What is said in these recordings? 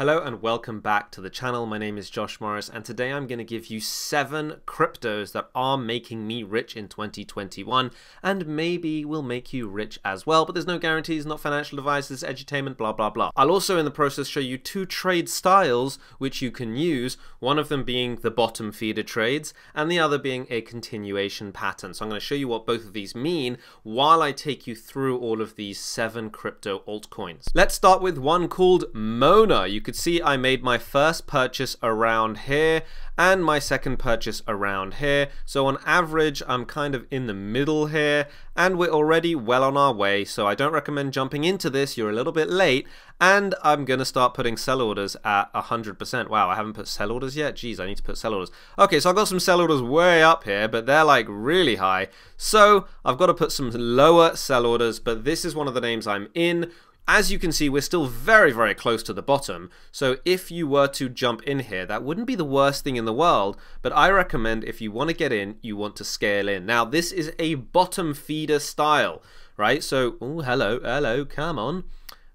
Hello and welcome back to the channel. My name is Josh Morris and today I'm going to give you seven cryptos that are making me rich in 2021 and maybe will make you rich as well, but there's no guarantees, not financial advice, this edutainment, blah blah blah. I'll also in the process show you two trade styles which you can use, one of them being the bottom feeder trades and the other being a continuation pattern. So I'm going to show you what both of these mean while I take you through all of these seven crypto altcoins. Let's start with one called Mona. You can could see I made my first purchase around here and my second purchase around here. So on average, I'm kind of in the middle here and we're already well on our way. So I don't recommend jumping into this. You're a little bit late and I'm going to start putting sell orders at 100%. Wow, I haven't put sell orders yet. Jeez, I need to put sell orders. Okay, so I've got some sell orders way up here, but they're like really high. So I've got to put some lower sell orders, but this is one of the names I'm in as you can see, we're still very, very close to the bottom, so if you were to jump in here, that wouldn't be the worst thing in the world, but I recommend if you want to get in, you want to scale in. Now, this is a bottom feeder style, right? So, oh, hello, hello, come on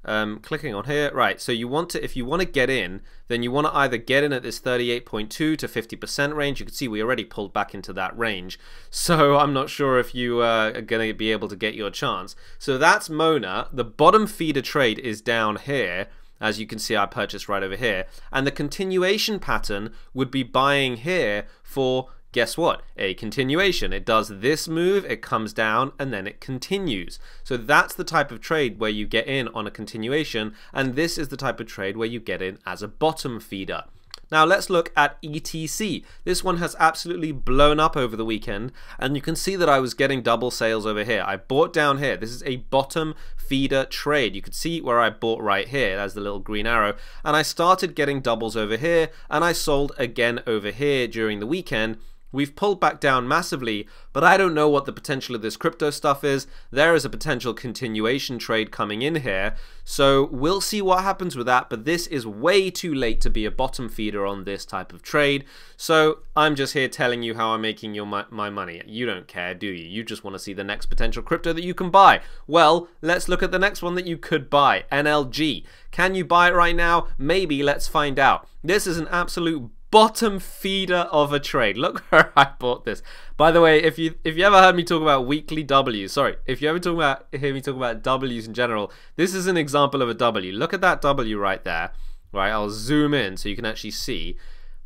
um, clicking on here. Right, so you want to, if you want to get in, then you want to either get in at this 38.2 to 50% range. You can see we already pulled back into that range. So I'm not sure if you uh, are going to be able to get your chance. So that's Mona. The bottom feeder trade is down here. As you can see, I purchased right over here. And the continuation pattern would be buying here for guess what? A continuation. It does this move, it comes down, and then it continues. So that's the type of trade where you get in on a continuation, and this is the type of trade where you get in as a bottom feeder. Now let's look at ETC. This one has absolutely blown up over the weekend and you can see that I was getting double sales over here. I bought down here. This is a bottom feeder trade. You can see where I bought right here. That's the little green arrow. And I started getting doubles over here and I sold again over here during the weekend We've pulled back down massively, but I don't know what the potential of this crypto stuff is. There is a potential continuation trade coming in here, so we'll see what happens with that, but this is way too late to be a bottom feeder on this type of trade. So I'm just here telling you how I'm making your my, my money. You don't care, do you? You just want to see the next potential crypto that you can buy. Well, let's look at the next one that you could buy, NLG. Can you buy it right now? Maybe, let's find out. This is an absolute bottom feeder of a trade. Look where I bought this. By the way, if you if you ever heard me talk about weekly W's, sorry, if you ever talk about hear me talk about W's in general, this is an example of a W. Look at that W right there. Right, I'll zoom in so you can actually see.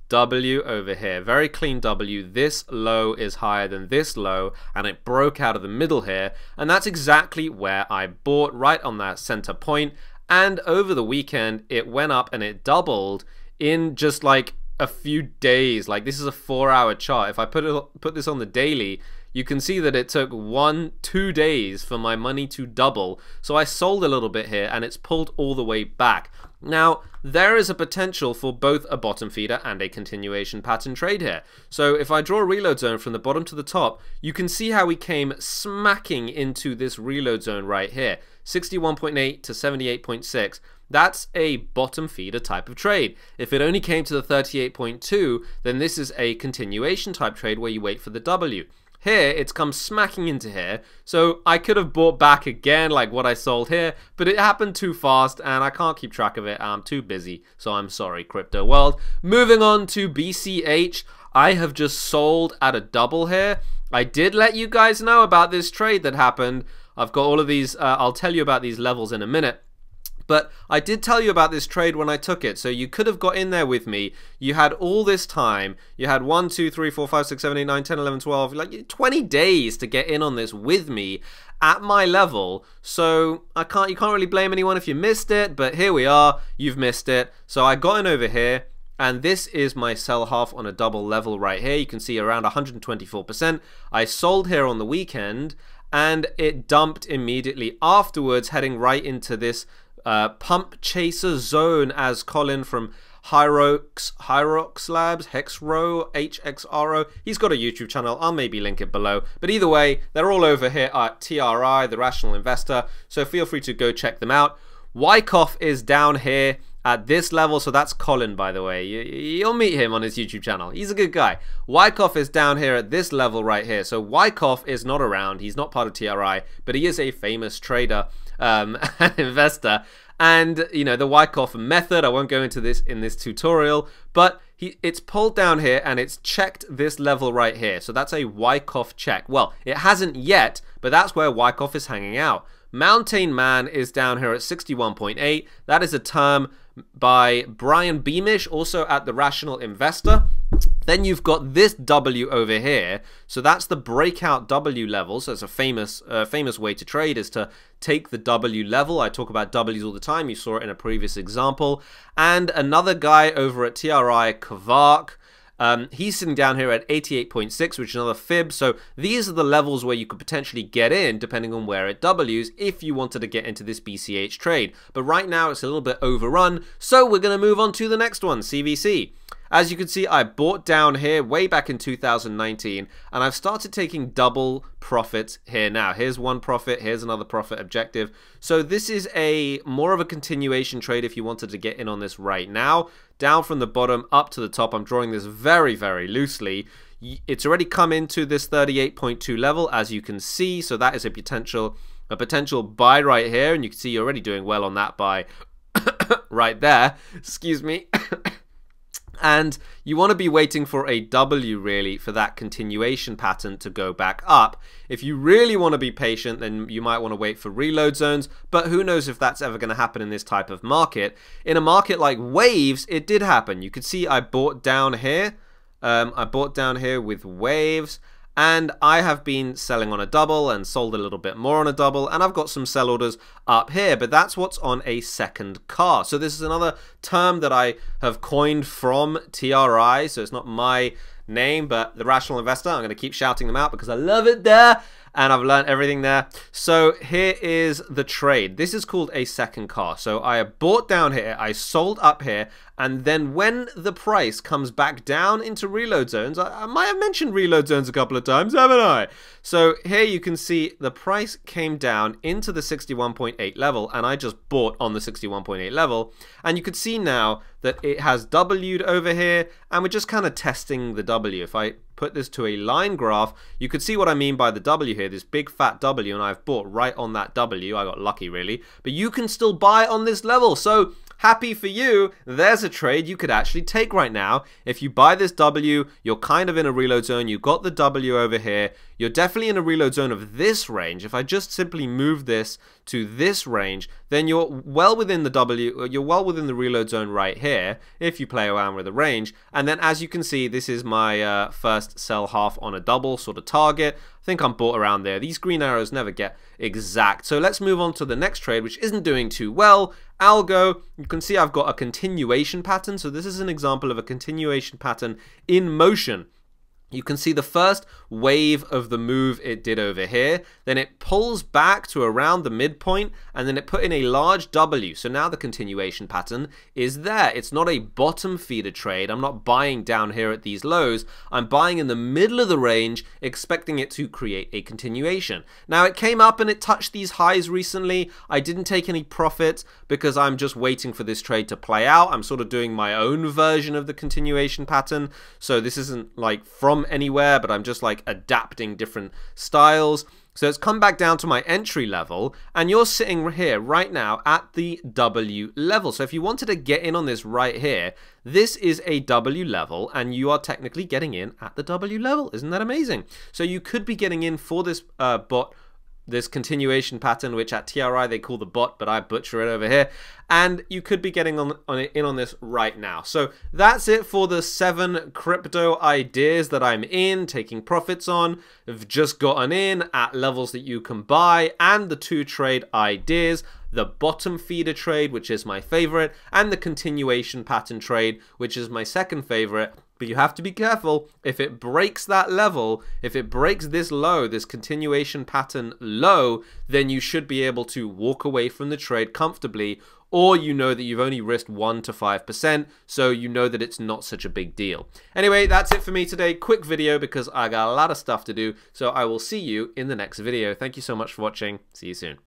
W over here, very clean W. This low is higher than this low, and it broke out of the middle here, and that's exactly where I bought, right on that center point. And over the weekend, it went up and it doubled in just like a few days. Like this is a four-hour chart. If I put it put this on the daily, you can see that it took one, two days for my money to double. So I sold a little bit here and it's pulled all the way back. Now, there is a potential for both a bottom feeder and a continuation pattern trade here. So if I draw a reload zone from the bottom to the top, you can see how we came smacking into this reload zone right here. 61.8 to 78.6. That's a bottom feeder type of trade. If it only came to the 38.2, then this is a continuation type trade where you wait for the W. Here, it's come smacking into here, so I could have bought back again like what I sold here, but it happened too fast and I can't keep track of it. I'm too busy, so I'm sorry, crypto world. Moving on to BCH, I have just sold at a double here. I did let you guys know about this trade that happened. I've got all of these, uh, I'll tell you about these levels in a minute. But I did tell you about this trade when I took it, so you could have got in there with me. You had all this time. You had 1, 2, 3, 4, 5, 6, 7, 8, 9, 10, 11, 12, like 20 days to get in on this with me at my level. So I can't you can't really blame anyone if you missed it, but here we are. You've missed it. So I got in over here. And this is my sell half on a double level right here. You can see around 124%. I sold here on the weekend and it dumped immediately afterwards, heading right into this uh, Pump Chaser Zone as Colin from Hyrox, Hyrox Labs, Hexro, HXRO. He's got a YouTube channel. I'll maybe link it below. But either way, they're all over here at TRI, The Rational Investor. So feel free to go check them out. Wyckoff is down here at this level. So that's Colin, by the way. You, will meet him on his YouTube channel. He's a good guy. Wyckoff is down here at this level right here. So Wyckoff is not around. He's not part of TRI, but he is a famous trader um, investor. And, you know, the Wyckoff method, I won't go into this in this tutorial, but he, it's pulled down here and it's checked this level right here. So that's a Wyckoff check. Well, it hasn't yet, but that's where Wyckoff is hanging out. Mountain Man is down here at 61.8. That is a term by Brian Beamish, also at The Rational Investor. Then you've got this W over here. So that's the breakout W level. So it's a famous, uh, famous way to trade is to take the W level. I talk about Ws all the time. You saw it in a previous example. And another guy over at TRI, Kvark, um, he's sitting down here at 88.6, which is another fib. So these are the levels where you could potentially get in, depending on where it Ws, if you wanted to get into this BCH trade. But right now, it's a little bit overrun. So we're going to move on to the next one, CVC. As you can see, I bought down here way back in 2019, and I've started taking double profits here now. Here's one profit, here's another profit objective. So this is a more of a continuation trade if you wanted to get in on this right now. Down from the bottom up to the top, I'm drawing this very, very loosely. It's already come into this 38.2 level, as you can see, so that is a potential a potential buy right here, and you can see you're already doing well on that buy right there. Excuse me. and you want to be waiting for a W really for that continuation pattern to go back up. If you really want to be patient, then you might want to wait for reload zones, but who knows if that's ever going to happen in this type of market. In a market like Waves, it did happen. You could see I bought down here. Um, I bought down here with Waves and I have been selling on a double and sold a little bit more on a double and I've got some sell orders up here but that's what's on a second car. So this is another term that I have coined from TRI so it's not my name but the rational investor I'm going to keep shouting them out because I love it there and I've learned everything there. So here is the trade. This is called a second car. So I bought down here, I sold up here, and then when the price comes back down into reload zones, I, I, might have mentioned reload zones a couple of times, haven't I? So here you can see the price came down into the 61.8 level, and I just bought on the 61.8 level. And you can see now that it has W'd over here, and we're just kind of testing the W. If I put this to a line graph, you could see what I mean by the W here, this big fat W, and I've bought right on that W. I got lucky, really. But you can still buy on this level. So happy for you, there's a trade you could actually take right now. If you buy this W, you're kind of in a reload zone. You've got the W over here. You're definitely in a reload zone of this range. If I just simply move this to this range, then you're well within the W, you're well within the reload zone right here if you play around with the range. And then as you can see, this is my uh, first sell half on a double sort of target. I think I'm bought around there. These green arrows never get exact. So let's move on to the next trade, which isn't doing too well. Algo, you can see I've got a continuation pattern. So this is an example of a continuation pattern in motion you can see the first wave of the move it did over here. Then it pulls back to around the midpoint and then it put in a large W. So now the continuation pattern is there. It's not a bottom feeder trade. I'm not buying down here at these lows. I'm buying in the middle of the range expecting it to create a continuation. Now it came up and it touched these highs recently. I didn't take any profits because I'm just waiting for this trade to play out. I'm sort of doing my own version of the continuation pattern. So this isn't like from from anywhere, but I'm just like adapting different styles. So it's come back down to my entry level, and you're sitting here right now at the W level. So if you wanted to get in on this right here, this is a W level, and you are technically getting in at the W level. Isn't that amazing? So you could be getting in for this uh, bot this continuation pattern, which at TRI they call the bot, but I butcher it over here. And you could be getting on, on in on this right now. So that's it for the seven crypto ideas that I'm in, taking profits on. I've just gotten in at levels that you can buy, and the two trade ideas the bottom feeder trade, which is my favorite, and the continuation pattern trade, which is my second favorite. But you have to be careful. If it breaks that level, if it breaks this low, this continuation pattern low, then you should be able to walk away from the trade comfortably or you know that you've only risked 1 to 5%, so you know that it's not such a big deal. Anyway, that's it for me today. Quick video because I got a lot of stuff to do, so I will see you in the next video. Thank you so much for watching. See you soon.